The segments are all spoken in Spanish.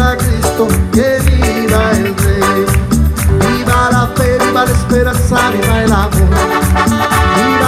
viva Cristo, que viva el Rey. Viva la fe, viva la esperanza, viva el amor.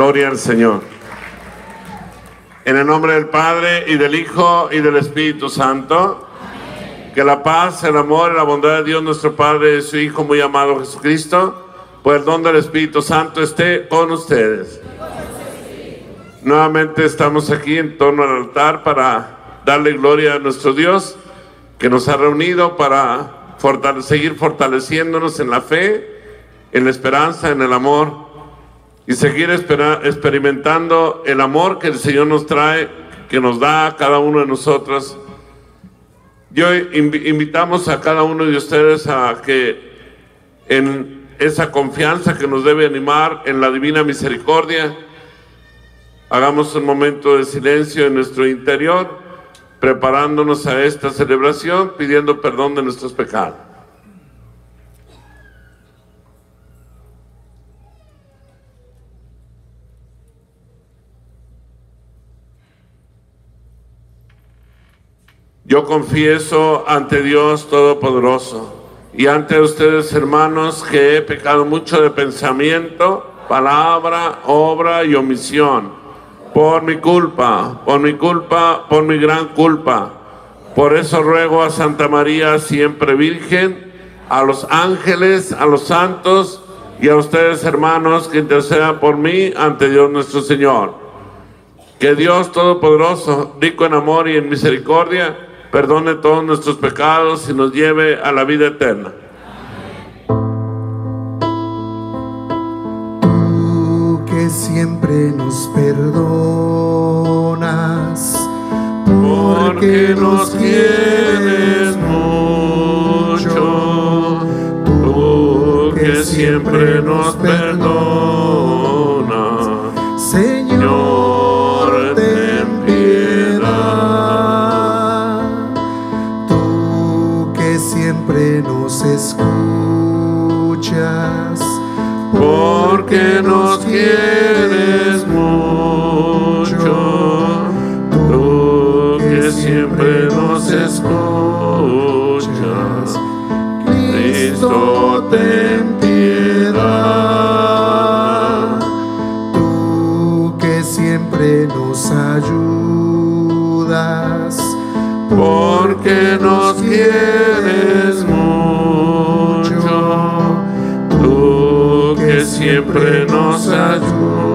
Gloria al Señor. En el nombre del Padre y del Hijo y del Espíritu Santo. Que la paz, el amor y la bondad de Dios nuestro Padre y su Hijo muy amado Jesucristo, por el don del Espíritu Santo esté con ustedes. Nuevamente estamos aquí en torno al altar para darle gloria a nuestro Dios que nos ha reunido para seguir fortaleciéndonos en la fe, en la esperanza, en el amor y seguir experimentando el amor que el Señor nos trae, que nos da a cada uno de nosotros. Y hoy invi- invitamos a cada uno de ustedes a que en esa confianza que nos debe animar en la divina misericordia, hagamos un momento de silencio en nuestro interior, preparándonos a esta celebración, pidiendo perdón de nuestros pecados. Yo confieso ante Dios Todopoderoso y ante ustedes, hermanos, que he pecado mucho de pensamiento, palabra, obra y omisión. Por mi culpa, por mi culpa, por mi gran culpa. Por eso ruego a Santa María, siempre Virgen, a los ángeles, a los santos y a ustedes, hermanos, que intercedan por mí ante Dios nuestro Señor. Que Dios Todopoderoso, rico en amor y en misericordia, perdone todos nuestros pecados y nos lleve a la vida eterna. Tú que siempre nos perdonas, Porque nos quieres mucho, tú que siempre nos perdonas. Porque nos quieres mucho, tú que siempre nos ayudas.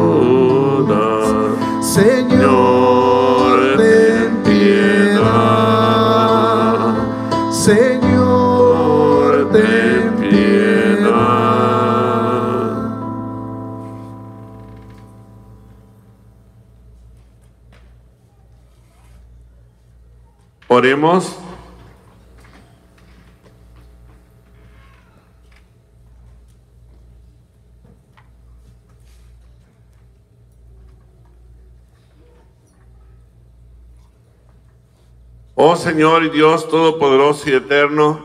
Oh Señor y Dios Todopoderoso y Eterno,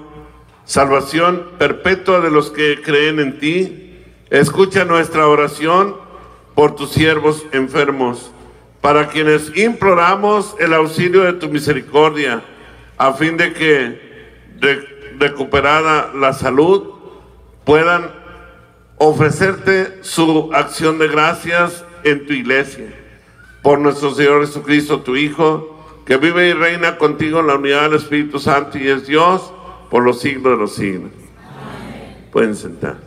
salvación perpetua de los que creen en ti, escucha nuestra oración por tus siervos enfermos, para quienes imploramos el auxilio de tu misericordia, a fin de que, re- recuperada la salud, puedan ofrecerte su acción de gracias en tu iglesia. Por nuestro Señor Jesucristo, tu Hijo, que vive y reina contigo en la unidad del Espíritu Santo y es Dios por los siglos de los siglos. Pueden sentar.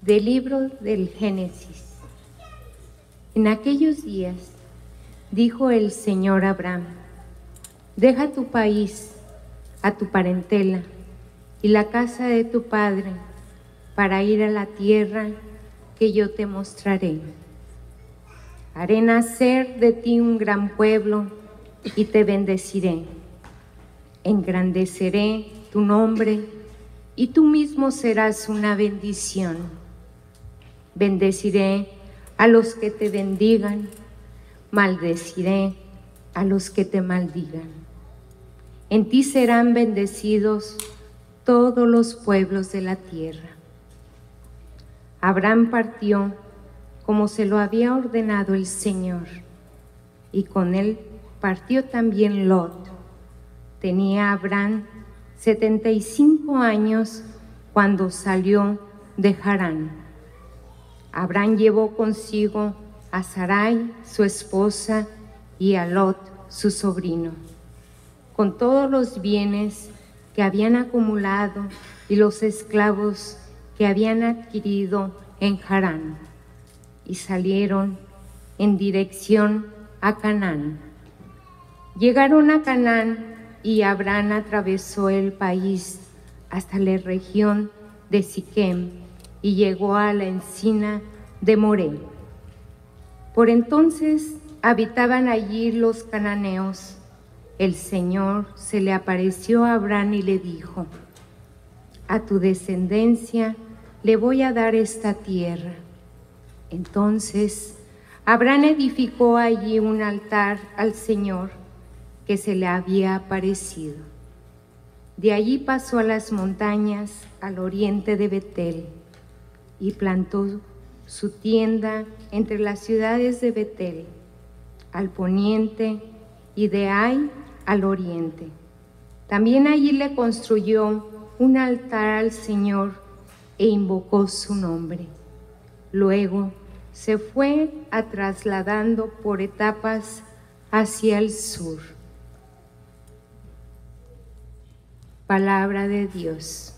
Del libro del Génesis. En aquellos días dijo el Señor Abraham, deja tu país, a tu parentela y la casa de tu padre para ir a la tierra que yo te mostraré. Haré nacer de ti un gran pueblo y te bendeciré. Engrandeceré tu nombre y tú mismo serás una bendición. Bendeciré a los que te bendigan, maldeciré a los que te maldigan. En ti serán bendecidos todos los pueblos de la tierra. Abraham partió como se lo había ordenado el Señor, y con él partió también Lot. Tenía Abraham 75 años cuando salió de Harán. Abraham llevó consigo a Sarai, su esposa, y a Lot, su sobrino, con todos los bienes que habían acumulado y los esclavos que habían adquirido en Harán, y salieron en dirección a Canaán. Llegaron a Canaán y Abraham atravesó el país hasta la región de Siquem y llegó a la encina de Moré. Por entonces habitaban allí los cananeos. El Señor se le apareció a Abraham y le dijo, a tu descendencia le voy a dar esta tierra. Entonces Abraham edificó allí un altar al Señor que se le había aparecido. De allí pasó a las montañas al oriente de Betel y plantó su tienda entre las ciudades de Betel, al poniente, y de Ai al oriente. También allí le construyó un altar al Señor e invocó su nombre. Luego se fue trasladando por etapas hacia el sur. Palabra de Dios.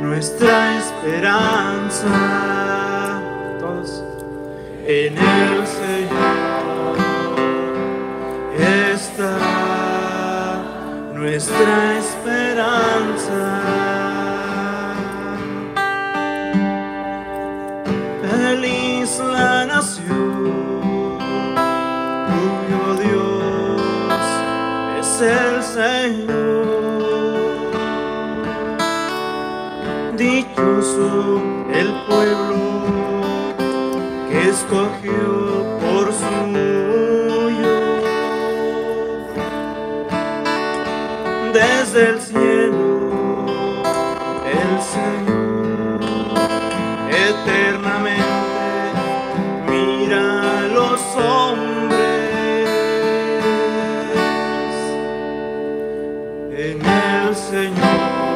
Nuestra esperanza. En en el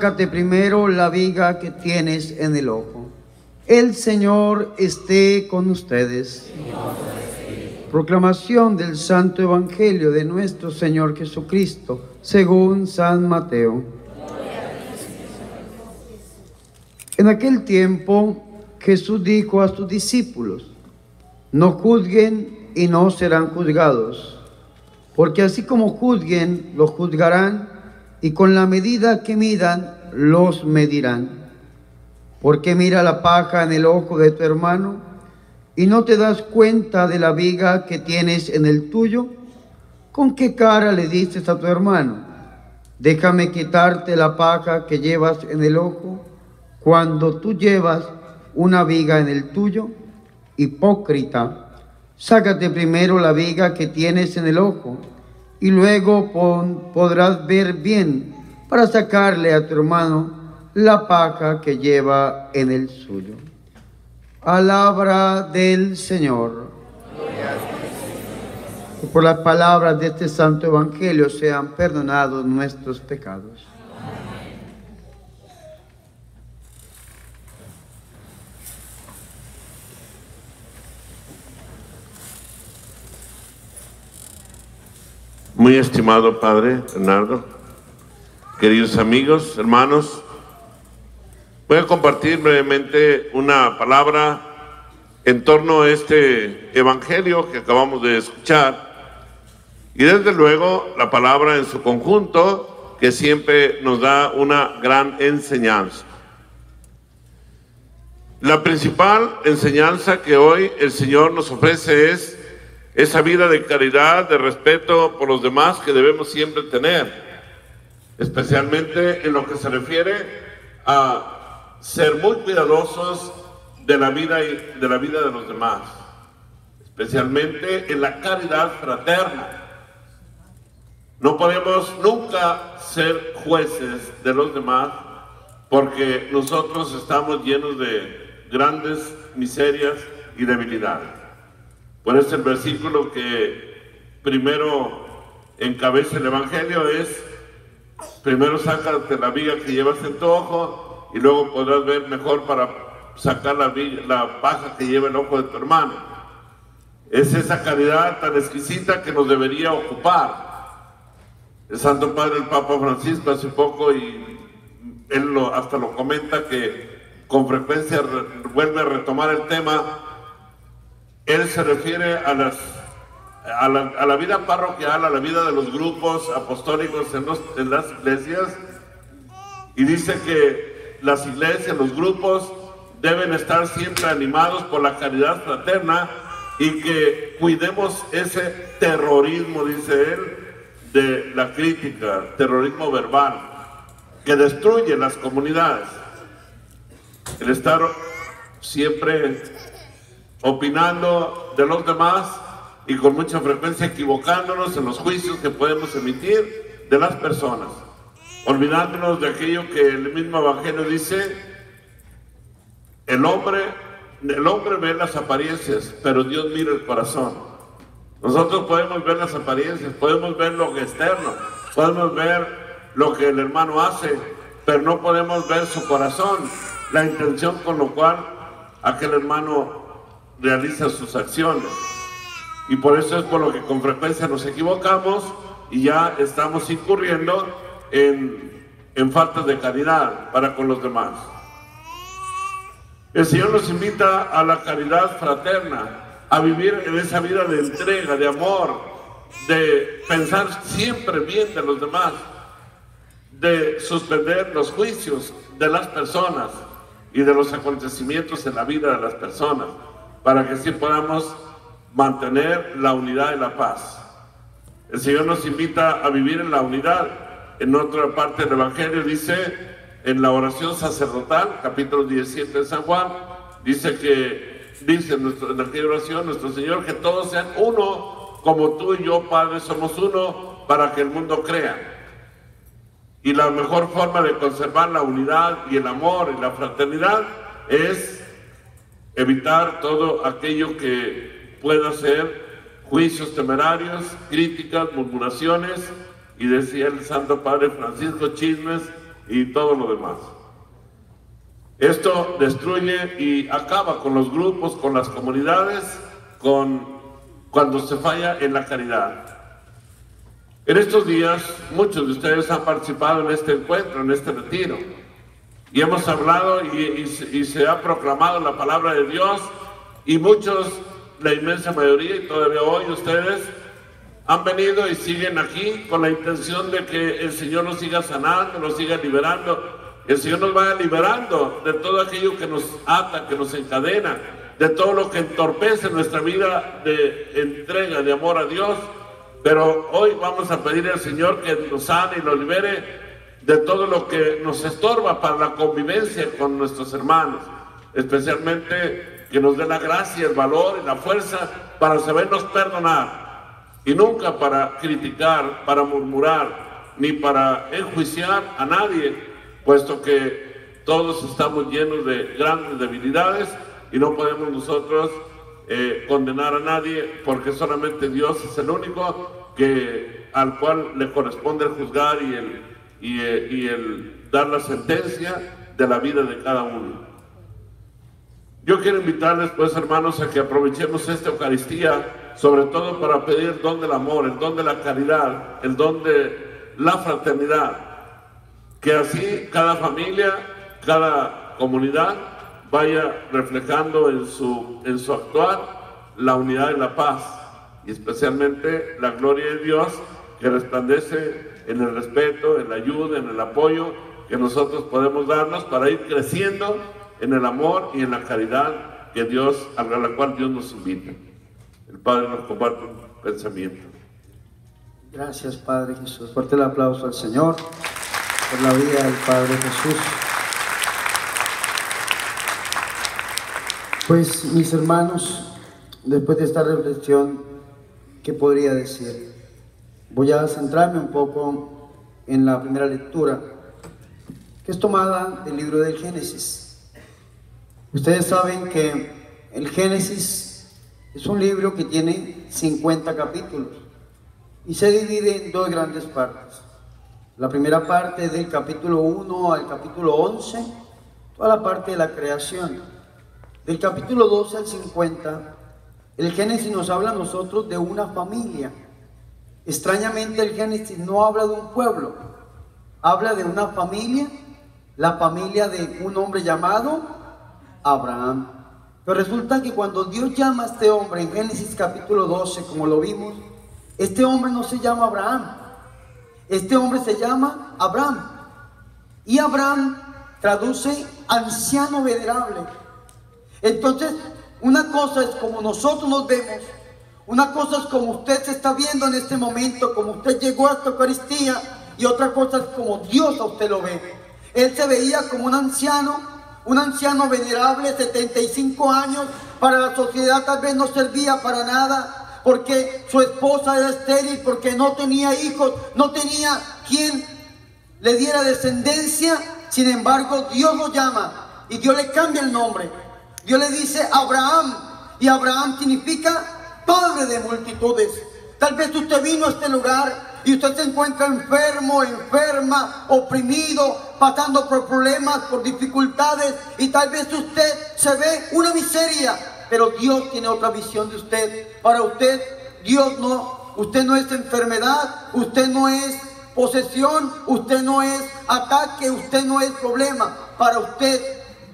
Primero la viga que tienes en el ojo. El Señor esté con ustedes. Proclamación del Santo Evangelio de nuestro Señor Jesucristo, según San Mateo. En aquel tiempo Jesús dijo a sus discípulos, no juzguen y no serán juzgados, porque así como juzguen, los juzgarán, y con la medida que midan, los medirán. Porque mira la paja en el ojo de tu hermano y no te das cuenta de la viga que tienes en el tuyo. ¿Con qué cara le dices a tu hermano? Déjame quitarte la paja que llevas en el ojo cuando tú llevas una viga en el tuyo. Hipócrita, sácate primero la viga que tienes en el ojo y luego podrás ver bien para sacarle a tu hermano la paja que lleva en el suyo. Palabra del Señor. que por las palabras de este santo evangelio sean perdonados nuestros pecados. Muy estimado Padre Bernardo, queridos amigos, hermanos, voy a compartir brevemente una palabra en torno a este evangelio que acabamos de escuchar y desde luego la palabra en su conjunto que siempre nos da una gran enseñanza. La principal enseñanza que hoy el Señor nos ofrece es esa vida de caridad, de respeto por los demás que debemos siempre tener, especialmente en lo que se refiere a ser muy cuidadosos de la vida de de los demás, especialmente en la caridad fraterna. No podemos nunca ser jueces de los demás porque nosotros estamos llenos de grandes miserias y debilidades. Por eso el versículo que primero encabeza el Evangelio es, primero sácate la viga que llevas en tu ojo y luego podrás ver mejor para sacar la, la paja que lleva el ojo de tu hermano. Es esa caridad tan exquisita que nos debería ocupar. El Santo Padre, el Papa Francisco, hace poco, y él lo, hasta lo comenta, que con frecuencia vuelve a retomar el tema él se refiere a, las, a, la, vida parroquial, a la vida de los grupos apostólicos en las iglesias y dice que las iglesias, los grupos deben estar siempre animados por la caridad fraterna y que cuidemos ese terrorismo, dice él, de la crítica, terrorismo verbal, que destruye las comunidades. El estar siempre opinando de los demás y con mucha frecuencia equivocándonos en los juicios que podemos emitir de las personas, olvidándonos de aquello que el mismo Evangelio dice, el hombre, el hombre ve las apariencias, pero Dios mira el corazón. Nosotros podemos ver las apariencias, podemos ver lo externo, podemos ver lo que el hermano hace, pero no podemos ver su corazón, la intención con lo cual aquel hermano realiza sus acciones. Y por eso es por lo que con frecuencia nos equivocamos y ya estamos incurriendo en, en falta de caridad para con los demás. El Señor nos invita a la caridad fraterna, a vivir en esa vida de entrega, de amor, de pensar siempre bien de los demás, de suspender los juicios de las personas y de los acontecimientos en la vida de las personas para que así podamos mantener la unidad y la paz. El Señor nos invita a vivir en la unidad. En otra parte del Evangelio dice, en la oración sacerdotal, capítulo 17 de San Juan, dice que, dice en, nuestro, en oración, nuestro Señor, que todos sean uno, como tú y yo, Padre, somos uno, para que el mundo crea. Y la mejor forma de conservar la unidad y el amor y la fraternidad es evitar todo aquello que pueda ser juicios temerarios, críticas, murmuraciones y decía el Santo Padre Francisco chismes y todo lo demás. Esto destruye y acaba con los grupos, con las comunidades, con cuando se falla en la caridad. En estos días muchos de ustedes han participado en este encuentro, en este retiro. Y hemos hablado y, se ha proclamado la palabra de Dios y muchos, la inmensa mayoría y todavía hoy ustedes han venido y siguen aquí con la intención de que el Señor nos siga sanando, nos siga liberando. El Señor nos vaya liberando de todo aquello que nos ata, que nos encadena, de todo lo que entorpece nuestra vida de entrega, de amor a Dios. Pero hoy vamos a pedir al Señor que nos sane y nos libere de todo lo que nos estorba para la convivencia con nuestros hermanos, especialmente que nos dé la gracia, el valor y la fuerza para sabernos perdonar y nunca para criticar, para murmurar, ni para enjuiciar a nadie, puesto que todos estamos llenos de grandes debilidades y no podemos nosotros eh, condenar a nadie, porque solamente Dios es el único que, al cual le corresponde el juzgar y el, y, eh, y el dar la sentencia de la vida de cada uno. Yo quiero invitarles, pues, hermanos, a que aprovechemos esta Eucaristía, sobre todo para pedir don del amor, el don de la caridad, el don de la fraternidad. Que así cada familia, cada comunidad vaya reflejando en su, en su actuar la unidad y la paz, y especialmente la gloria de Dios que resplandece en el respeto, en la ayuda, en el apoyo que nosotros podemos darnos para ir creciendo en el amor y en la caridad que Dios, a la cual Dios nos invita. El Padre nos comparte un pensamiento. Gracias, Padre Jesús. Fuerte el aplauso al Señor por la vida del Padre Jesús. Pues mis hermanos, después de esta reflexión, ¿qué podría decir? Voy a centrarme un poco en la primera lectura, que es tomada del libro del Génesis. Ustedes saben que el Génesis es un libro que tiene 50 capítulos y se divide en dos grandes partes. La primera parte del capítulo 1 al capítulo 11, toda la parte de la creación. Del capítulo 12 al 50, el Génesis nos habla a nosotros de una familia. Extrañamente el Génesis no habla de un pueblo, habla de una familia, la familia de un hombre llamado Abraham. Pero resulta que cuando Dios llama a este hombre en Génesis capítulo 12, como lo vimos, este hombre no se llama Abraham, este hombre se llama Abraham. Y Abraham traduce anciano venerable. Entonces, una cosa es como nosotros nos vemos, una cosa es como usted se está viendo en este momento, como usted llegó a esta Eucaristía, y otra cosa es como Dios a usted lo ve. Él se veía como un anciano, un anciano venerable, 75 años, para la sociedad tal vez no servía para nada, porque su esposa era estéril, porque no tenía hijos, no tenía quien le diera descendencia. Sin embargo, Dios lo llama y Dios le cambia el nombre. Dios le dice Abraham y Abraham significa padre de multitudes. Tal vez usted vino a este lugar y usted se encuentra enfermo, enferma, oprimido, pasando por problemas, por dificultades y tal vez usted se ve una miseria, pero Dios tiene otra visión de usted. Para usted, Dios no, usted no es enfermedad, usted no es posesión, usted no es ataque, usted no es problema. Para usted,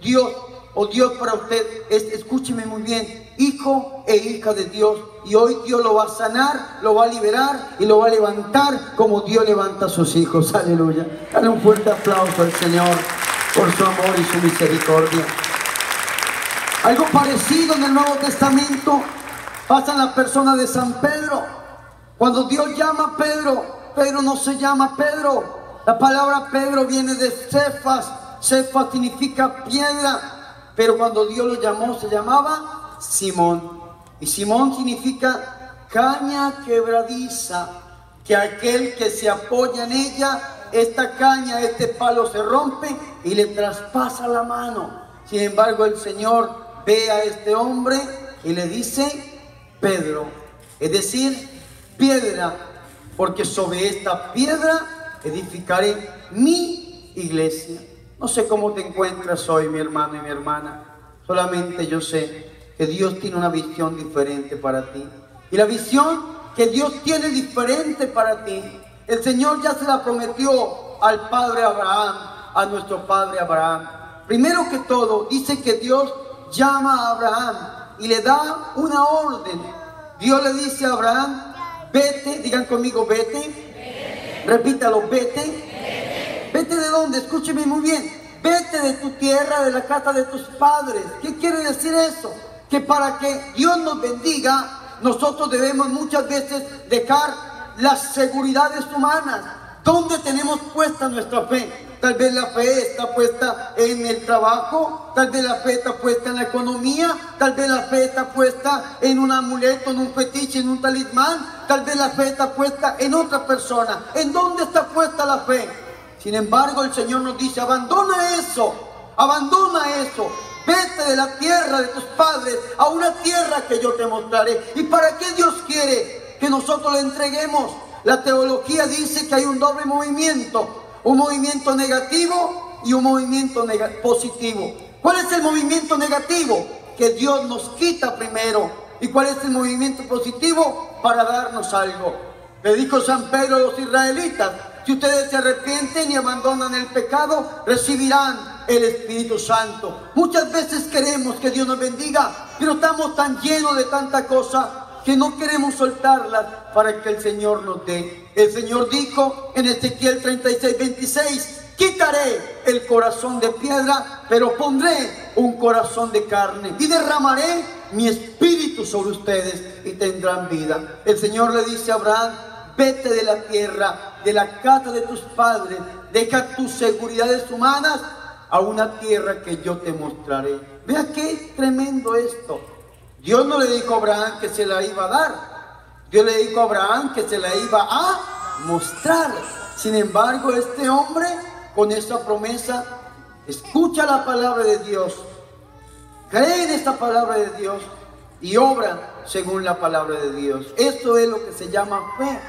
Dios o Dios para usted es, escúcheme muy bien, hijo e hija de Dios. Y hoy Dios lo va a sanar, lo va a liberar y lo va a levantar como Dios levanta a sus hijos. Aleluya. Dale un fuerte aplauso al Señor por su amor y su misericordia. Algo parecido en el Nuevo Testamento pasa en la persona de San Pedro. Cuando Dios llama a Pedro, Pedro no se llama Pedro. La palabra Pedro viene de Cefas. Cefas significa piedra. Pero cuando Dios lo llamó, se llamaba Simón. Y Simón significa caña quebradiza, que aquel que se apoya en ella, esta caña, este palo se rompe y le traspasa la mano. Sin embargo, el Señor ve a este hombre y le dice, Pedro, es decir, piedra, porque sobre esta piedra edificaré mi iglesia. No sé cómo te encuentras hoy, mi hermano y mi hermana. Solamente yo sé que Dios tiene una visión diferente para ti. Y la visión que Dios tiene diferente para ti, el Señor ya se la prometió al Padre Abraham, a nuestro Padre Abraham. Primero que todo, dice que Dios llama a Abraham y le da una orden. Dios le dice a Abraham, vete, digan conmigo, vete. Repítalo, vete Vete de dónde, escúcheme muy bien. Vete de tu tierra, de la casa de tus padres. ¿Qué quiere decir eso? Que para que Dios nos bendiga, nosotros debemos muchas veces dejar las seguridades humanas. ¿Dónde tenemos puesta nuestra fe? Tal vez la fe está puesta en el trabajo, tal vez la fe está puesta en la economía, tal vez la fe está puesta en un amuleto, en un fetiche, en un talismán, tal vez la fe está puesta en otra persona. ¿En dónde está puesta la fe? Sin embargo, el Señor nos dice, abandona eso, abandona eso, vete de la tierra de tus padres a una tierra que yo te mostraré. ¿Y para qué Dios quiere que nosotros le entreguemos? La teología dice que hay un doble movimiento, un movimiento negativo y un movimiento positivo. ¿Cuál es el movimiento negativo? Que Dios nos quita primero. ¿Y cuál es el movimiento positivo? Para darnos algo. Le dijo San Pedro a los israelitas, si ustedes se arrepienten y abandonan el pecado, recibirán el Espíritu Santo. Muchas veces queremos que Dios nos bendiga, pero estamos tan llenos de tanta cosa que no queremos soltarlas para que el Señor nos dé. El Señor dijo en Ezequiel 36, 26, quitaré el corazón de piedra, pero pondré un corazón de carne y derramaré mi espíritu sobre ustedes y tendrán vida. El Señor le dice a Abraham, vete de la tierra, de la casa de tus padres, deja tus seguridades humanas a una tierra que yo te mostraré. Vea qué tremendo esto. Dios no le dijo a Abraham que se la iba a dar. Dios le dijo a Abraham que se la iba a mostrar. Sin embargo, este hombre con esta promesa escucha la palabra de Dios, cree en esta palabra de Dios y obra según la palabra de Dios. Esto es lo que se llama fe.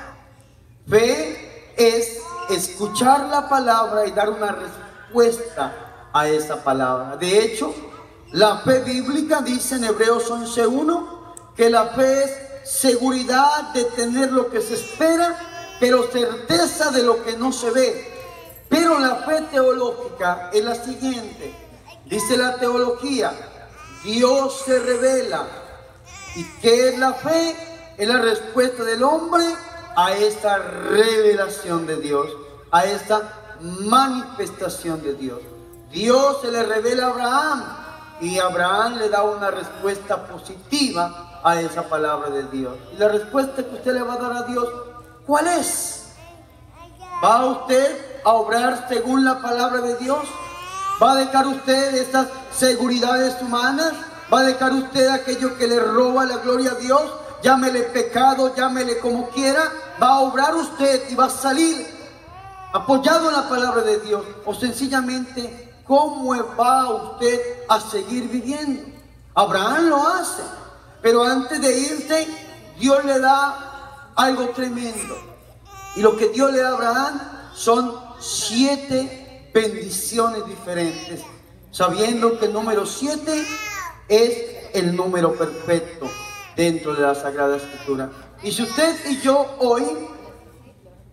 Fe es escuchar la palabra y dar una respuesta a esa palabra. De hecho, la fe bíblica dice en Hebreos 11.1 que la fe es seguridad de tener lo que se espera, pero certeza de lo que no se ve. Pero la fe teológica es la siguiente. Dice la teología, Dios se revela. ¿Y qué es la fe? Es la respuesta del hombre a esta revelación de Dios, a esta manifestación de Dios. Dios se le revela a Abraham y Abraham le da una respuesta positiva a esa palabra de Dios. Y la respuesta que usted le va a dar a Dios, ¿cuál es? ¿Va usted a obrar según la palabra de Dios? ¿Va a dejar usted estas seguridades humanas? ¿Va a dejar usted aquello que le roba la gloria a Dios? Llámele pecado, llámele como quiera va a obrar usted y va a salir apoyado en la palabra de Dios o sencillamente cómo va usted a seguir viviendo. Abraham lo hace, pero antes de irse Dios le da algo tremendo. Y lo que Dios le da a Abraham son siete bendiciones diferentes, sabiendo que el número siete es el número perfecto dentro de la Sagrada Escritura. Y si usted y yo hoy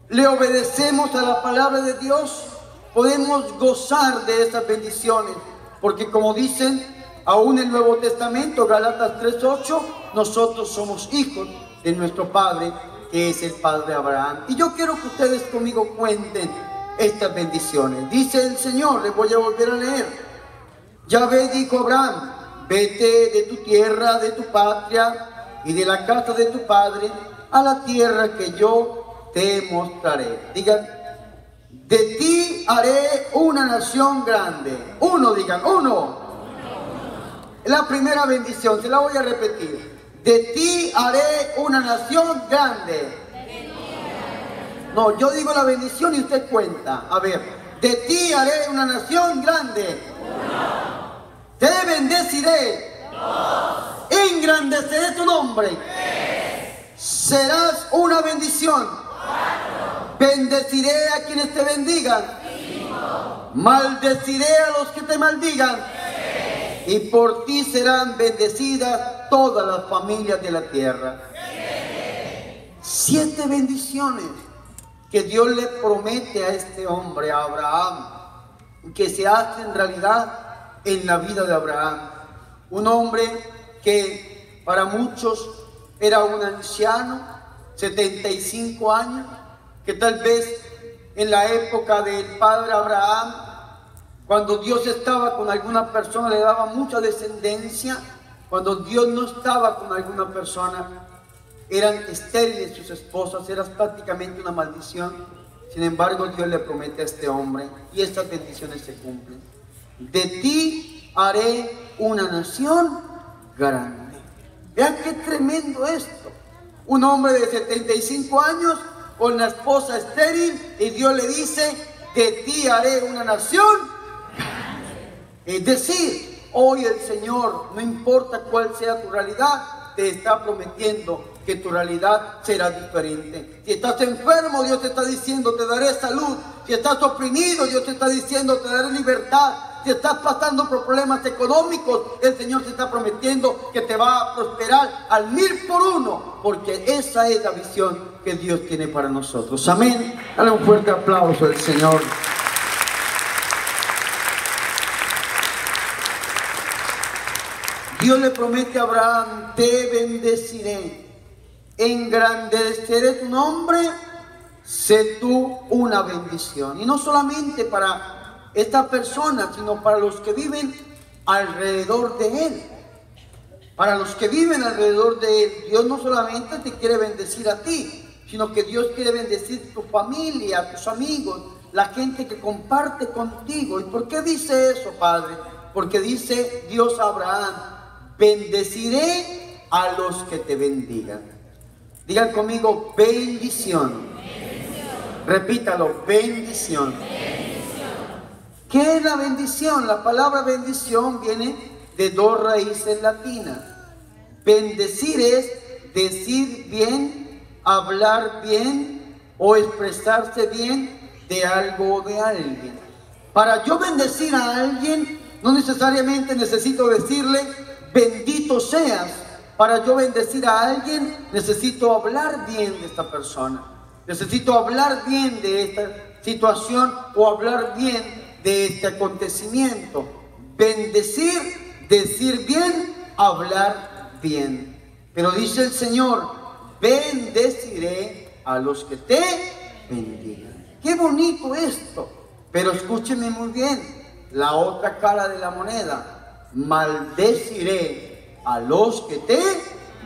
le obedecemos a la palabra de Dios, podemos gozar de estas bendiciones. Porque como dicen aún el Nuevo Testamento, Galatas 3.8, nosotros somos hijos de nuestro Padre, que es el Padre Abraham. Y yo quiero que ustedes conmigo cuenten estas bendiciones. Dice el Señor, les voy a volver a leer. Ya ve, dijo Abraham, vete de tu tierra, de tu patria y de la casa de tu padre a la tierra que yo te mostraré. Digan, de ti haré una nación grande. Uno, digan, uno. La primera bendición, se la voy a repetir. De ti haré una nación grande. No, yo digo la bendición y usted cuenta. A ver, de ti haré una nación grande. Te bendeciré. Dos engrandeceré tu nombre. Serás una bendición. Bendeciré a quienes te bendigan. Maldeciré a los que te maldigan. Y por ti serán bendecidas todas las familias de la tierra. Siete bendiciones que Dios le promete a este hombre, a Abraham, que se hacen realidad en la vida de Abraham. Un hombre que para muchos era un anciano, 75 años, que tal vez en la época del padre Abraham, cuando Dios estaba con alguna persona, le daba mucha descendencia, cuando Dios no estaba con alguna persona, eran estériles sus esposas, era prácticamente una maldición. Sin embargo, Dios le promete a este hombre y estas bendiciones se cumplen. De ti haré una nación grande. Vean qué tremendo esto. Un hombre de 75 años con la esposa estéril y Dios le dice, de ti haré una nación. Es decir, Hoy el Señor, no importa cuál sea tu realidad, te está prometiendo que tu realidad será diferente. Si estás enfermo, Dios te está diciendo, te daré salud. Si estás oprimido, Dios te está diciendo, te daré libertad. Si estás pasando por problemas económicos, el Señor te está prometiendo que te va a prosperar al mil por uno, porque esa es la visión que Dios tiene para nosotros. Amén. Dale un fuerte aplauso al Señor. Dios le promete a Abraham, te bendeciré, engrandeceré tu nombre, sé tú una bendición. Y no solamente para esta persona, sino para los que viven alrededor de él. Para los que viven alrededor de él, Dios no solamente te quiere bendecir a ti, sino que Dios quiere bendecir tu familia, tus amigos, la gente que comparte contigo. ¿Y por qué dice eso, Padre? Porque dice Dios a Abraham, bendeciré a los que te bendigan. Digan conmigo, bendición. Repítalo, bendición. ¿Qué es la bendición? La palabra bendición viene de dos raíces latinas. Bendecir es decir bien, hablar bien o expresarse bien de algo o de alguien. Para yo bendecir a alguien, no necesariamente necesito decirle, bendito seas. Para yo bendecir a alguien, necesito hablar bien de esta persona. Necesito hablar bien de esta situación o hablar bien de este acontecimiento. Bendecir, decir bien, hablar bien. Pero dice el Señor, bendeciré a los que te bendigan. Qué bonito esto. Pero escúcheme muy bien, la otra cara de la moneda, maldeciré a los que te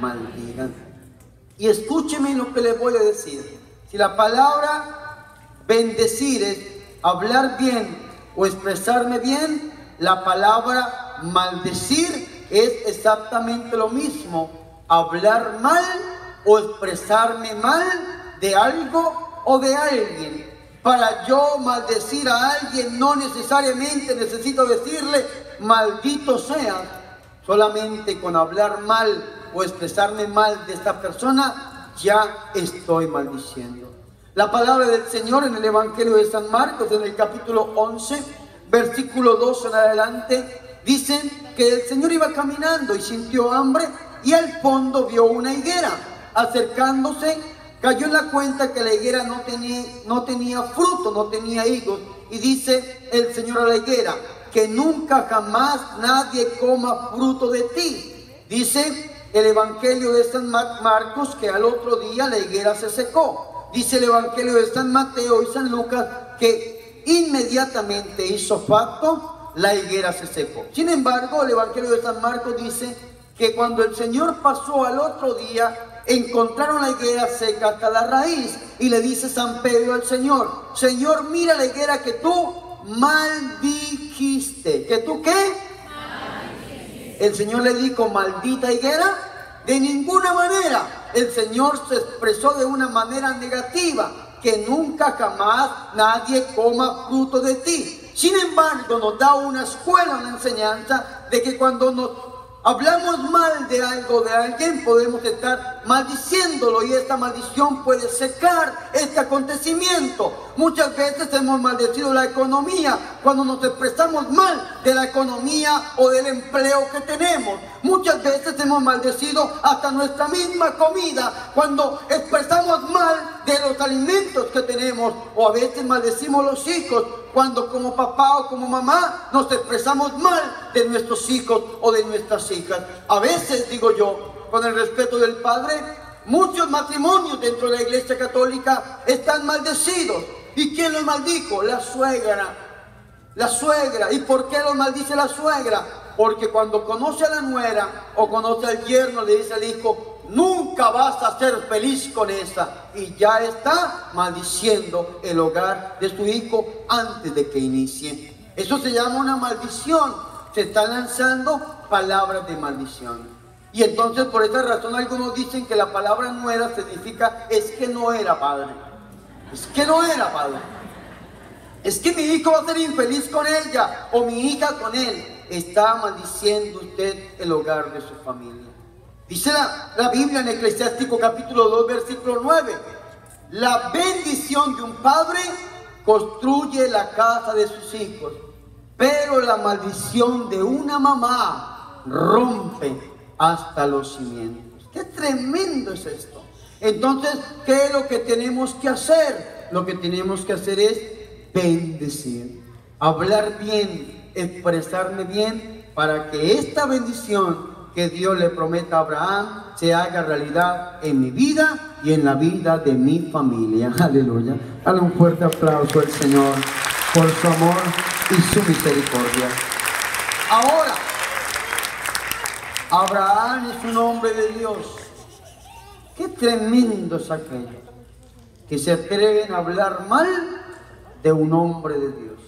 maldigan. Y escúcheme lo que le voy a decir. Si la palabra bendecir es hablar bien o expresarme bien, la palabra maldecir es exactamente lo mismo. Hablar mal o expresarme mal de algo o de alguien. Para yo maldecir a alguien no necesariamente necesito decirle maldito sea. Solamente con hablar mal o expresarme mal de esta persona ya estoy maldiciendo. La palabra del Señor en el Evangelio de San Marcos, en el capítulo 11, versículo 2 en adelante, dicen que el Señor iba caminando y sintió hambre y al fondo vio una higuera. Acercándose, cayó en la cuenta que la higuera no tenía, no tenía fruto, no tenía higos. Y dice el Señor a la higuera, que nunca jamás nadie coma fruto de ti. Dice el Evangelio de San Marcos que al otro día la higuera se secó. Dice el Evangelio de San Mateo y San Lucas que inmediatamente hizo facto, la higuera se secó. Sin embargo, el Evangelio de San Marcos dice que cuando el Señor pasó al otro día, encontraron la higuera seca hasta la raíz. Y le dice San Pedro al Señor, Señor, mira la higuera que tú maldijiste. ¿Que tú qué? El Señor le dijo, maldita higuera. De ninguna manera. El Señor se expresó de una manera negativa. Que nunca jamás nadie coma fruto de ti. Sin embargo, nos da una escuela, una enseñanza de que cuando nos hablamos mal de algo, de alguien, podemos estar maldiciéndolo y esta maldición puede secar este acontecimiento. Muchas veces hemos maldecido la economía cuando nos expresamos mal de la economía o del empleo que tenemos. Muchas veces hemos maldecido hasta nuestra misma comida cuando expresamos mal alimentos que tenemos o a veces maldecimos los hijos cuando como papá o como mamá nos expresamos mal de nuestros hijos o de nuestras hijas. A veces, digo yo, con el respeto del Padre, muchos matrimonios dentro de la iglesia católica están maldecidos. ¿Y quién los maldijo? La suegra. La suegra. ¿Y por qué los maldice la suegra? Porque cuando conoce a la nuera o conoce al yerno, le dice al hijo, nunca vas a ser feliz con esa. Y ya está maldiciendo el hogar de su hijo antes de que inicie. Eso se llama una maldición. Se están lanzando palabras de maldición. Y entonces por esa razón algunos dicen que la palabra nuera significa es que no era padre. Es que no era, padre. Es que mi hijo va a ser infeliz con ella o mi hija con él. está maldiciendo usted el hogar de su familia. Dice la, Biblia en Eclesiástico capítulo 2, versículo 9. La bendición de un padre construye la casa de sus hijos, pero la maldición de una mamá rompe hasta los cimientos. Qué tremendo es esto. Entonces, ¿qué es lo que tenemos que hacer? Lo que tenemos que hacer es bendecir, hablar bien, expresarme bien para que esta bendición que Dios le prometa a Abraham se haga realidad en mi vida y en la vida de mi familia. Aleluya. Dale un fuerte aplauso al Señor por su amor y su misericordia. Ahora, Abraham es un hombre de Dios. Qué tremendo es aquello que se atreven a hablar mal de un hombre de Dios,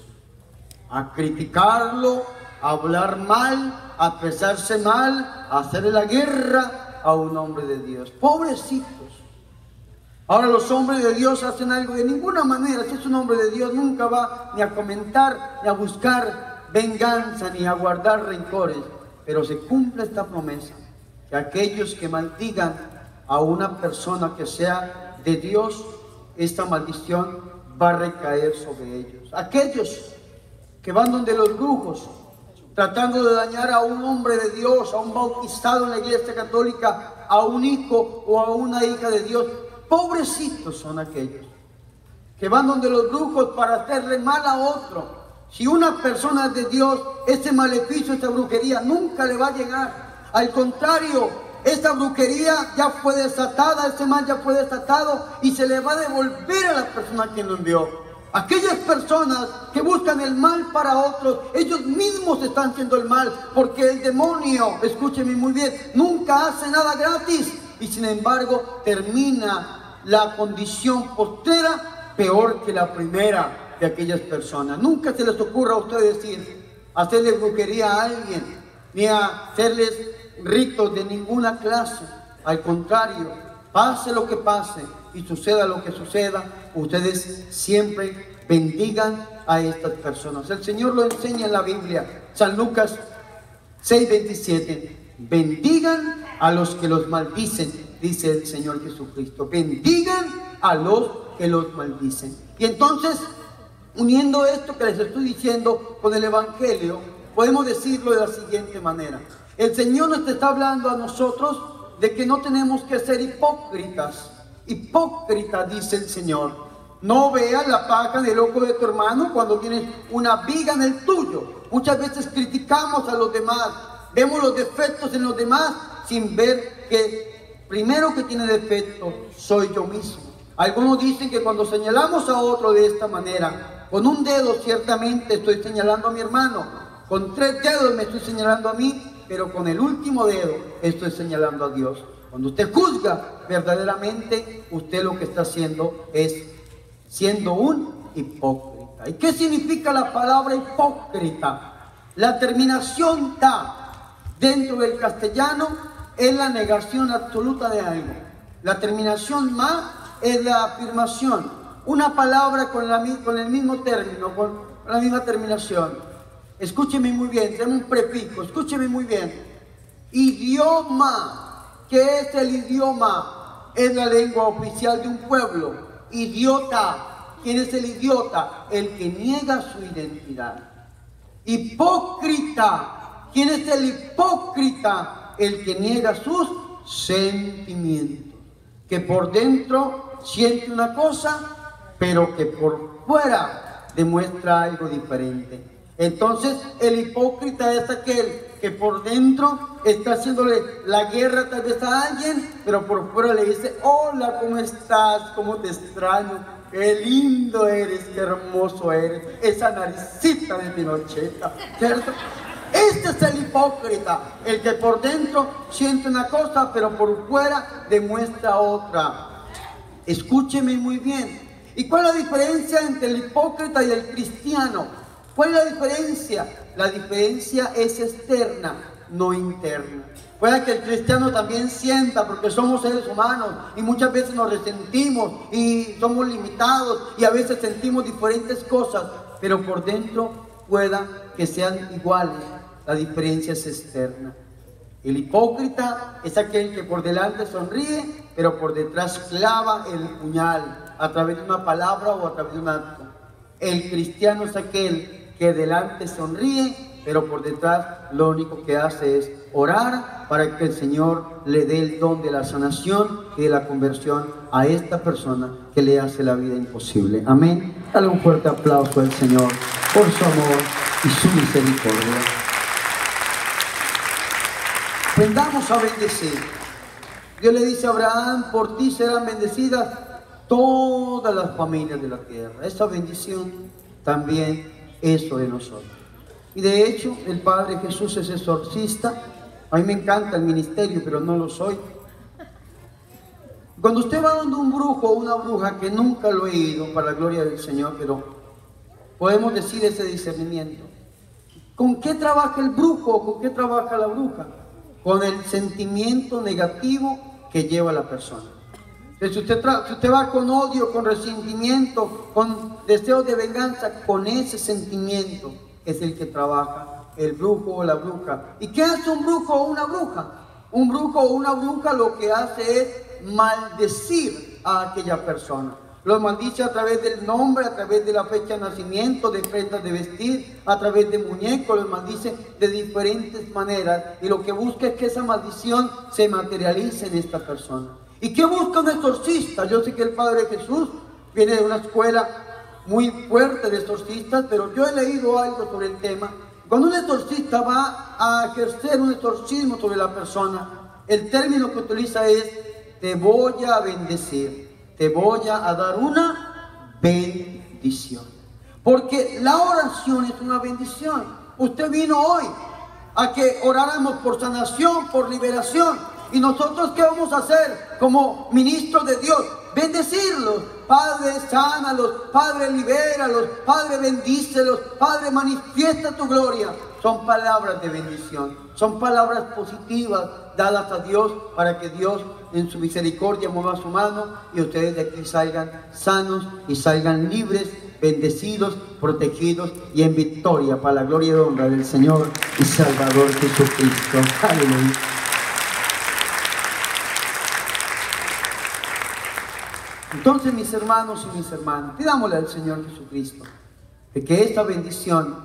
a criticarlo, hablar mal, a mal, a hacerle la guerra a un hombre de Dios. Pobrecitos. Ahora los hombres de Dios hacen algo de ninguna manera. Si es un hombre de Dios, nunca va ni a comentar, ni a buscar venganza, ni a guardar rencores. Pero se cumple esta promesa, que aquellos que maldigan a una persona que sea de Dios, esta maldición va a recaer sobre ellos. Aquellos que van donde los brujos, tratando de dañar a un hombre de Dios, a un bautizado en la iglesia católica, a un hijo o a una hija de Dios, pobrecitos son aquellos que van donde los brujos para hacerle mal a otro. Si una persona es de Dios, ese maleficio, esta brujería nunca le va a llegar. Al contrario, esta brujería ya fue desatada, ese mal ya fue desatado y se le va a devolver a la persona que lo envió. Aquellas personas que buscan el mal para otros, ellos mismos están haciendo el mal, porque el demonio, escúcheme muy bien, nunca hace nada gratis y sin embargo termina la condición postera peor que la primera de aquellas personas. Nunca se les ocurra a ustedes decir, hacerle brujería a alguien, ni hacerles ritos de ninguna clase. Al contrario, pase lo que pase y suceda lo que suceda, ustedes siempre bendigan a estas personas. El Señor lo enseña en la Biblia. San Lucas 6:27. Bendigan a los que los maldicen, dice el Señor Jesucristo. Bendigan a los que los maldicen. Y entonces Uniendo esto que les estoy diciendo con el Evangelio, podemos decirlo de la siguiente manera. El Señor nos está hablando a nosotros de que no tenemos que ser hipócritas. Hipócrita, dice el Señor. No veas la paja del ojo de tu hermano cuando tienes una viga en el tuyo. Muchas veces criticamos a los demás, vemos los defectos en los demás sin ver que primero que tiene defecto soy yo mismo. Algunos dicen que cuando señalamos a otro de esta manera, con un dedo ciertamente estoy señalando a mi hermano, con tres dedos me estoy señalando a mí, pero con el último dedo estoy señalando a Dios. Cuando usted juzga verdaderamente, usted lo que está haciendo es siendo un hipócrita. ¿Y qué significa la palabra hipócrita? La terminación ta dentro del castellano es la negación absoluta de algo. La terminación ma es la afirmación una palabra con, el mismo término, con la misma terminación. Escúcheme muy bien, tengo un prefijo, escúcheme muy bien. Idioma, ¿qué es el idioma? Es la lengua oficial de un pueblo. Idiota, ¿quién es el idiota? El que niega su identidad. Hipócrita, ¿quién es el hipócrita? El que niega sus sentimientos. Que por dentro siente una cosa pero que por fuera demuestra algo diferente. Entonces el hipócrita es aquel que por dentro está haciéndole la guerra tal vez a alguien, pero por fuera le dice, hola, ¿cómo estás? ¿Cómo te extraño? Qué lindo eres, qué hermoso eres, esa naricita de Pinocheta, ¿cierto? Este es el hipócrita, el que por dentro siente una cosa, pero por fuera demuestra otra. Escúcheme muy bien, ¿Y cuál es la diferencia entre el hipócrita y el cristiano? ¿Cuál es la diferencia? La diferencia es externa, no interna. Puede que el cristiano también sienta, porque somos seres humanos y muchas veces nos resentimos y somos limitados y a veces sentimos diferentes cosas, pero por dentro pueda que sean iguales. la diferencia es externa. El hipócrita es aquel que por delante sonríe, pero por detrás clava el puñal a través de una palabra o a través de un acto. El cristiano es aquel que delante sonríe, pero por detrás lo único que hace es orar para que el Señor le dé el don de la sanación y de la conversión a esta persona que le hace la vida imposible. Amén. Dale un fuerte aplauso al Señor por su amor y su misericordia. Aprendamos a bendecir. Dios le dice a Abraham, por ti serán bendecidas todas las familias de la tierra. Esa bendición también es sobre nosotros. Y de hecho, el Padre Jesús es exorcista. A mí me encanta el ministerio, pero no lo soy. Cuando usted va donde un brujo o una bruja, que nunca lo he ido, para la gloria del Señor, pero podemos decir ese discernimiento. ¿Con qué trabaja el brujo o con qué trabaja la bruja? Con el sentimiento negativo que lleva la persona. Si usted, si usted va con odio, con resentimiento, con deseo de venganza, con ese sentimiento es el que trabaja el brujo o la bruja. ¿Y qué hace un brujo o una bruja? Un brujo o una bruja lo que hace es maldecir a aquella persona. Lo maldice a través del nombre, a través de la fecha de nacimiento, de prendas de vestir, a través de muñecos, lo maldice de diferentes maneras. Y lo que busca es que esa maldición se materialice en esta persona. ¿Y qué busca un exorcista? Yo sé que el Padre Jesús viene de una escuela muy fuerte de exorcistas, pero yo he leído algo sobre el tema. Cuando un exorcista va a ejercer un exorcismo sobre la persona, el término que utiliza es, te voy a bendecir te voy a dar una bendición. Porque la oración es una bendición. Usted vino hoy a que oráramos por sanación, por liberación. ¿Y nosotros qué vamos a hacer como ministros de Dios? Bendecirlos. Padre, sánalos. Padre, libéralos. Padre, bendícelos. Padre, manifiesta tu gloria. Son palabras de bendición. Son palabras positivas dadas a Dios para que Dios en su misericordia mueva su mano y ustedes de aquí salgan sanos y salgan libres, bendecidos, protegidos y en victoria para la gloria y honra del Señor y Salvador Jesucristo. Aleluya. Entonces, mis hermanos y mis hermanas, pidámosle al Señor Jesucristo que esta bendición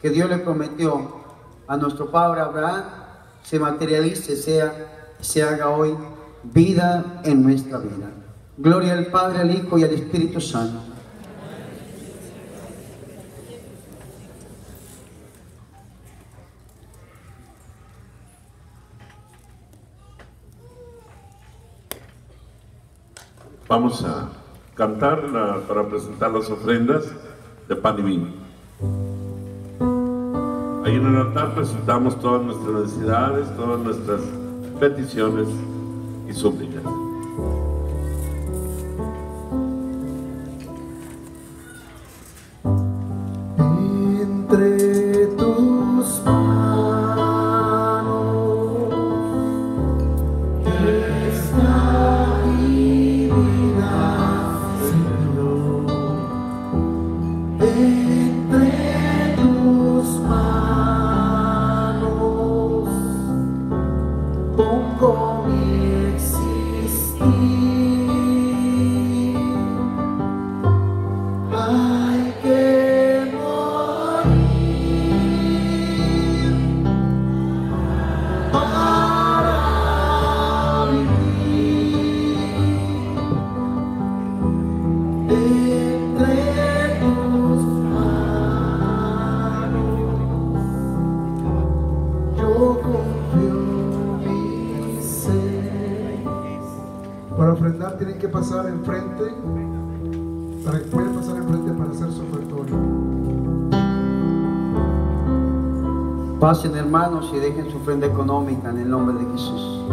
que Dios le prometió a nuestro Padre Abraham se materialice, sea, se haga hoy vida en nuestra vida. Gloria al Padre, al Hijo y al Espíritu Santo. Vamos a cantar para presentar las ofrendas de pan y vino. Ahí en el altar presentamos todas nuestras necesidades, todas nuestras peticiones y súplicas. Que pasar enfrente, para que puedan pasar enfrente para hacer su ofertorio. Pasen hermanos y dejen su ofrenda económica en el nombre de Jesús.